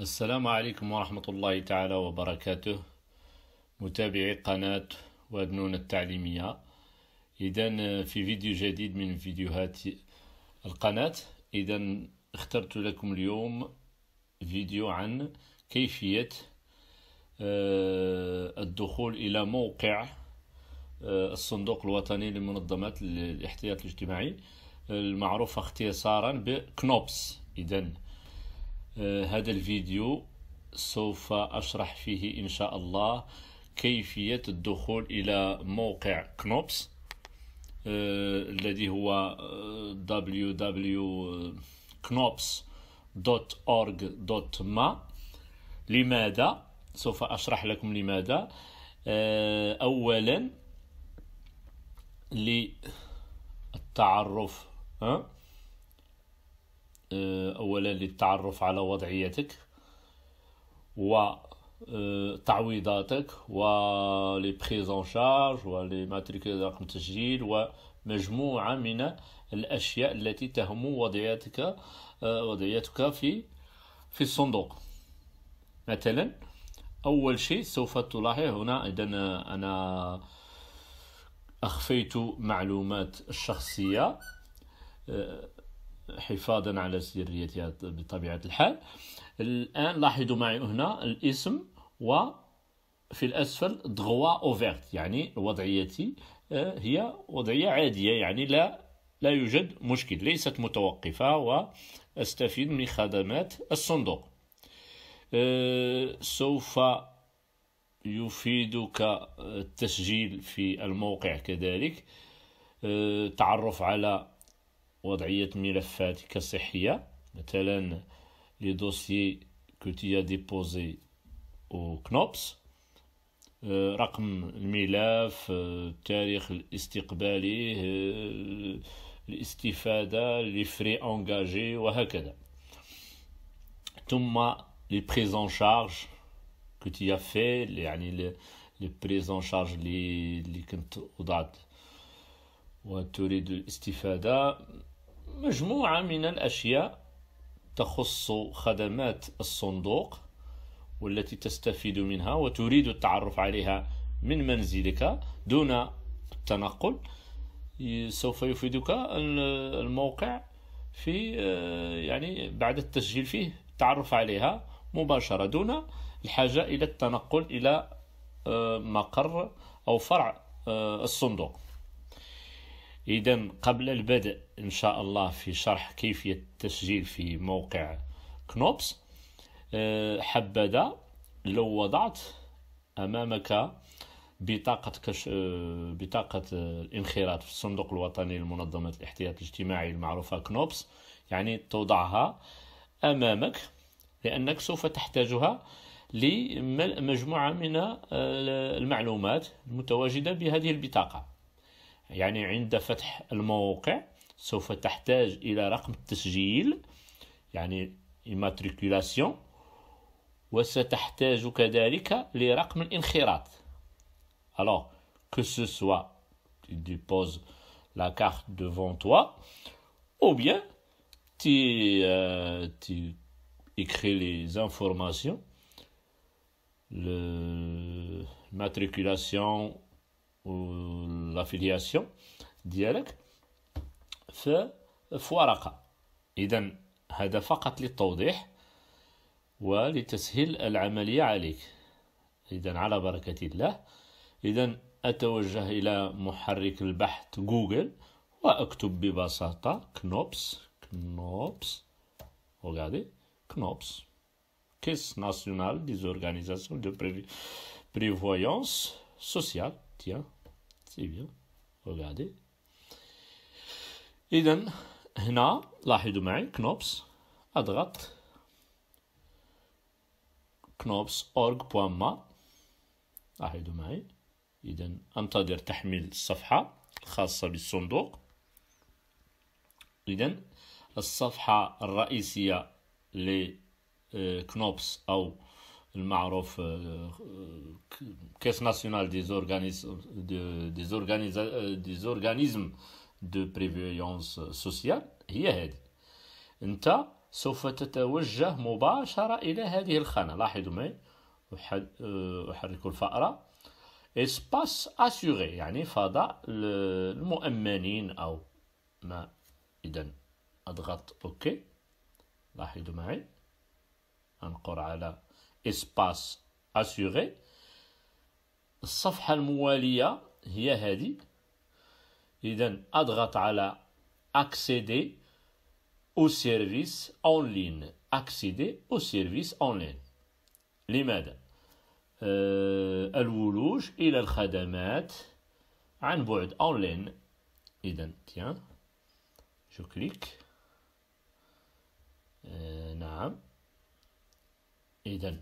السلام عليكم ورحمة الله تعالى وبركاته. متابعي قناة ودنون التعليمية. إذا في فيديو جديد من فيديوهات القناة. إذا اخترت لكم اليوم فيديو عن كيفية آه، الدخول إلى موقع آه، الصندوق الوطني لمنظمات الاحتياط الاجتماعي المعروف اختصارا بكنوبس إذا هذا الفيديو سوف أشرح فيه إن شاء الله كيفية الدخول إلى موقع كنوبس آه، الذي هو www.knops.org.ma لماذا؟ سوف أشرح لكم لماذا. آه، أولا للتعرف أولا للتعرف على وضعيتك وتعويضاتك و les prises en charge و les matricules رقم تسجيل ومجموعة من الأشياء التي تهم وضعيتك وضعيتك في في الصندوق. مثلا أول شيء سوف تلاحظ هنا إذا أنا أخفيت معلومات الشخصية حفاظا على سريتها بطبيعة الحال. الآن لاحظوا معي هنا الاسم وفي الأسفل دغوا أوفيرت يعني وضعيتي آه، هي وضعية عادية يعني لا لا يوجد مشكل ليست متوقفة وأستفيد من خدمات الصندوق. آه، سوف يفيدك التسجيل في الموقع كذلك. آه، تعرف على وضعية ملفاتك الصحية مثلا les dossiers que tu as déposés au CNOPS رقم الملف التاريخ الاستقبالي الاستفادة les frais engagés وهكذا. ثم les prises en charge que tu في يعني les prises en charge اللي اللي كنت وضعت وتريد الاستفادة مجموعة من الأشياء تخص خدمات الصندوق والتي تستفيد منها وتريد التعرف عليها من منزلك دون التنقل. سوف يفيدك الموقع في يعني بعد التسجيل فيه التعرف عليها مباشرة دون الحاجة إلى التنقل إلى مقر أو فرع الصندوق. إذا قبل البدء إن شاء الله في شرح كيفية التسجيل في موقع كنوبس آه، حبذا لو وضعت أمامك بطاقة كش... آه، بطاقة الانخراط في الصندوق الوطني لمنظمة الاحتياط الاجتماعي المعروفة كنوبس يعني توضعها أمامك لأنك سوف تحتاجها لمجموعة من آه، المعلومات المتواجدة بهذه البطاقة. يعني عند فتح الموقع سوف تحتاج إلى رقم التسجيل يعني immatriculation وستحتاج كذلك لرقم الانخراط alors que ce soit tu déposes la carte devant toi ou bien tu, euh, tu écris les informations le matriculation لافيلياسيون ديالك في في ورقة إذا هذا فقط للتوضيح ولتسهيل العملية عليك. إذا على بركة الله. إذا أتوجه إلى محرك البحث جوجل وأكتب ببساطة CNOPS CNOPS regardez CNOPS Caisse nationale des organisations de prévoyance sociale. Tiens c'est bien regardez. إذا هنا لاحظوا معي CNOPS أضغط CNOPS org point ma لاحظوا معي إذا أنتظر تحميل الصفحة الخاصة بالصندوق إذا الصفحة الرئيسية ل CNOPS أو المعروف Caisse nationale des organismes des des organismes de prévoyance sociale هي هذه. أنت سوف تتوجه مباشرة إلى هذه الخانة. لاحظوا معي أحرك الفأرة. espace assuré يعني فضاء المؤمنين أو ما إذا أضغط OK. لاحظوا معي. أنقر على espace assuré الصفحة الموالية هي هذه. إذا أضغط على service en ligne accéder au service en ligne لماذا؟ آه الولوج إلى الخدمات عن بعد en ligne إذا tiens je clique آه نعم. إذا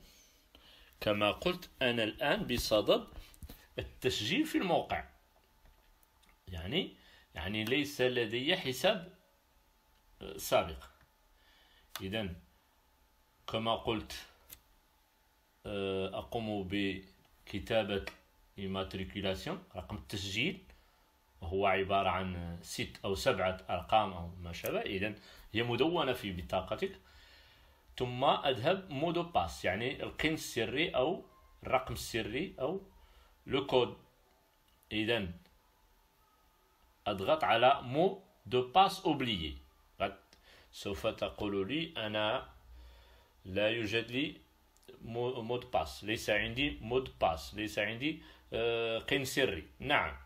كما قلت أنا الآن بصدد التسجيل في الموقع. يعني يعني ليس لدي حساب آه، سابق. إذا كما قلت آه، أقوم بكتابة إيماتريكولاسيون رقم التسجيل. وهو عبارة عن ست أو سبعة أرقام أو ما شابه. إذا هي مدونة في بطاقتك. ثم أذهب mot de passe يعني القن السري أو الرقم السري أو le code. إذا أضغط على mot de passe oublié سوف تقول لي أنا لا يوجد لي mot de passe ليس عندي mot de passe ليس عندي آه، قن سري. نعم.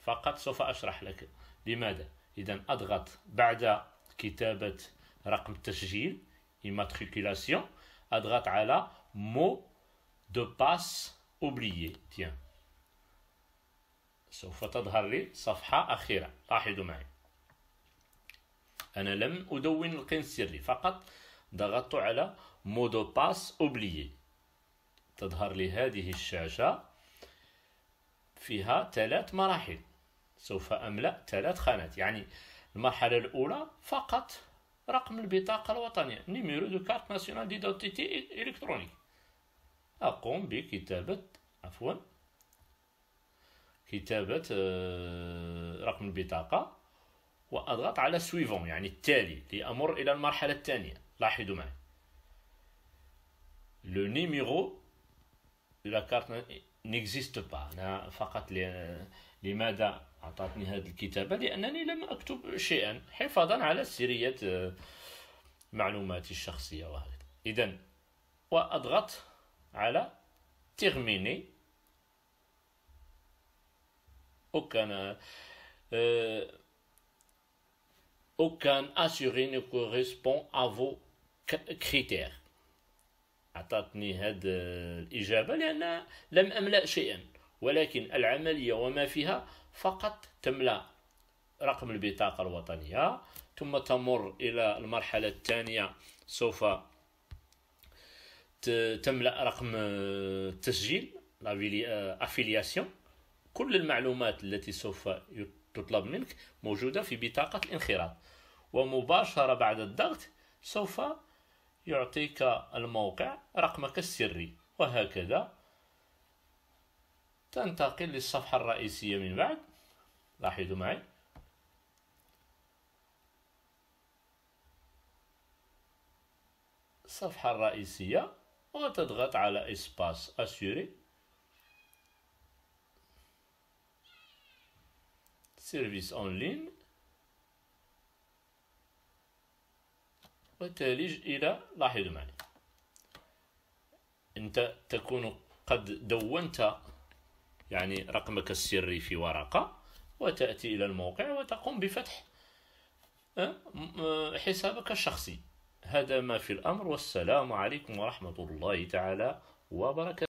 فقط سوف أشرح لك. لماذا؟ إذا أضغط بعد كتابة رقم التسجيل. Immatriculation أضغط على mot de passe oublié tiens. سوف تظهر لي صفحة أخيرة لاحظوا معي أنا لم أدون القن السري فقط ضغطت على mot de passe oublié تظهر لي هذه الشاشة فيها ثلاث مراحل سوف أملأ ثلاث خانات يعني المرحلة الأولى فقط رقم البطاقة الوطنية. numéro de carte nationale d'identité électronique. أقوم بكتابة عفوا كتابة آه، رقم البطاقة. وأضغط على suivant يعني التالي لأمر إلى المرحلة الثانية. لاحظوا معي. le numéro la carte n'existe pas أنا فقط لماذا أعطتني هذه الكتابة لأنني لم أكتب شيئا حفاظا على سرية آه، معلوماتي الشخصية وهكذا. إذا وأضغط على terminer aucun euh, aucun assuré ne correspond à vos critères. أعطتني هذه الإجابة لأن لم أملأ شيئا ولكن العملية وما فيها فقط تملأ رقم البطاقة الوطنية ثم تمر إلى المرحلة الثانية سوف تملأ رقم التسجيل افيلياسيون كل المعلومات التي سوف تطلب منك موجودة في بطاقة الانخراط. ومباشرة بعد الضغط سوف يعطيك الموقع رقمك السري وهكذا. تنتقل للصفحة الرئيسية من بعد. لاحظوا معي. الصفحة الرئيسية وتضغط على espace assuré services en ligne وتلج إلى لاحظوا معي. أنت تكون قد دونت يعني رقمك السري في ورقة وتأتي إلى الموقع وتقوم بفتح حسابك الشخصي. هذا ما في الأمر والسلام عليكم ورحمة الله تعالى وبركاته.